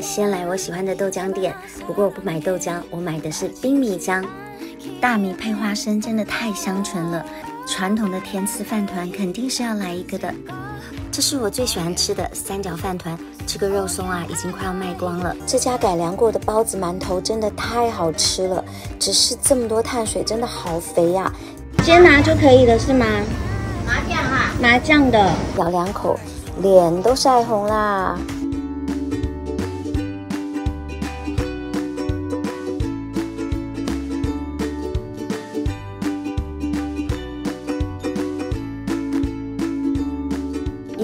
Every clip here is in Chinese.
先来我喜欢的豆浆店，不过我不买豆浆，我买的是冰米浆。大米配花生真的太香醇了，传统的甜瓷饭团肯定是要来一个的。这是我最喜欢吃的三角饭团，这个肉松啊已经快要卖光了。这家改良过的包子馒头真的太好吃了，只是这么多碳水真的好肥呀。先拿就可以了是吗？麻酱哈，麻酱的，咬两口，脸都晒红啦。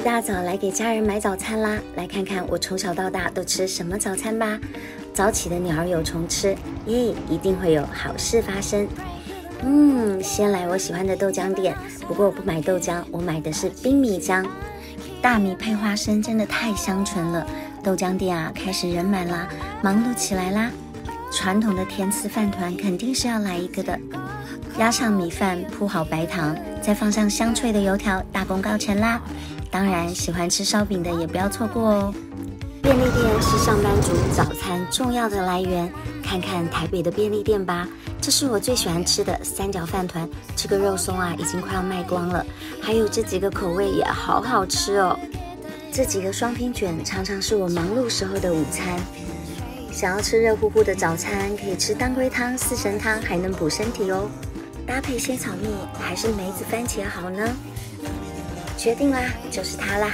一大早来给家人买早餐啦！来看看我从小到大都吃什么早餐吧。早起的鸟儿有虫吃，耶，一定会有好事发生。嗯，先来我喜欢的豆浆店，不过我不买豆浆，我买的是冰米浆。大米配花生真的太香醇了，豆浆店啊开始人满啦，忙碌起来啦。传统的甜瓷饭团肯定是要来一个的，压上米饭，铺好白糖，再放上香脆的油条，大功告成啦。当然，喜欢吃烧饼的也不要错过哦。便利店是上班族早餐重要的来源，看看台北的便利店吧。这是我最喜欢吃的三角饭团，这个肉松啊已经快要卖光了，还有这几个口味也好好吃哦。这几个双拼卷常常是我忙碌时候的午餐。想要吃热乎乎的早餐，可以吃当归汤、四神汤，还能补身体哦。搭配鲜草蜜还是梅子番茄好呢？决定啦，就是它啦！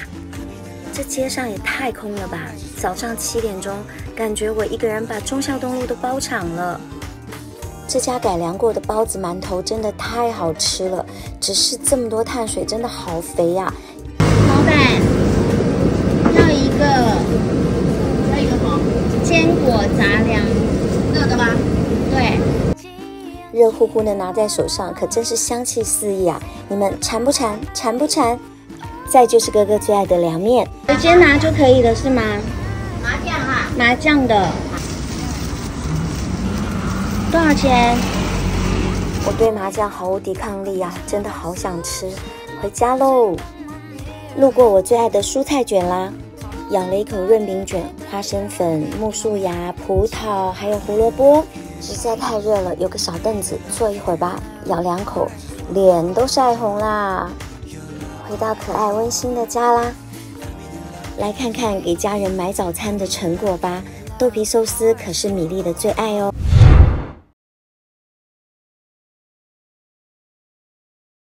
这街上也太空了吧！早上七点钟，感觉我一个人把忠孝东路都包场了。这家改良过的包子馒头真的太好吃了，只是这么多碳水真的好肥呀！老板，要一个，要一个什么？坚果杂粮，热的吗？对，热乎乎的拿在手上，可真是香气四溢啊！你们馋不馋？馋不馋？再就是哥哥最爱的凉面，直接拿就可以了是吗？麻酱哈，麻酱的，多少钱？我对麻酱毫无抵抗力啊，真的好想吃，回家喽！路过我最爱的蔬菜卷啦，咬了一口润饼卷，花生粉、木薯芽、葡萄，还有胡萝卜，实在太热了，有个小凳子坐一会儿吧。咬两口，脸都晒红啦。回到可爱温馨的家啦，来看看给家人买早餐的成果吧。豆皮寿司可是米粒的最爱哦。